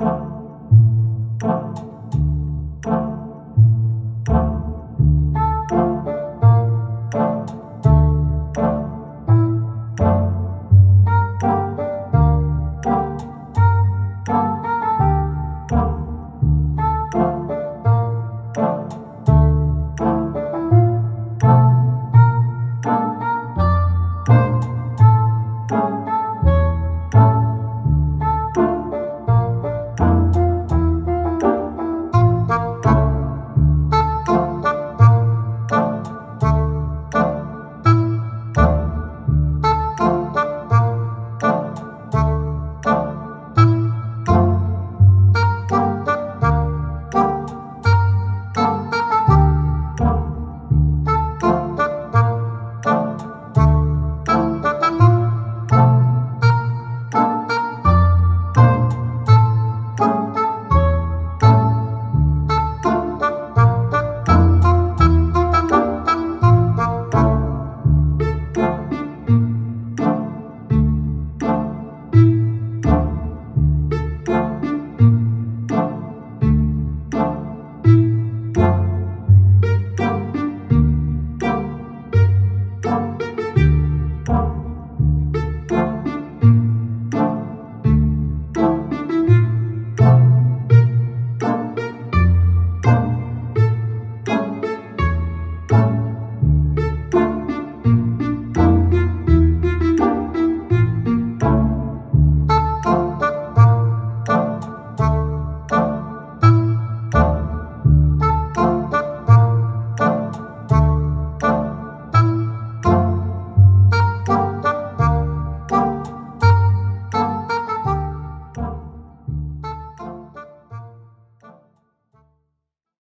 you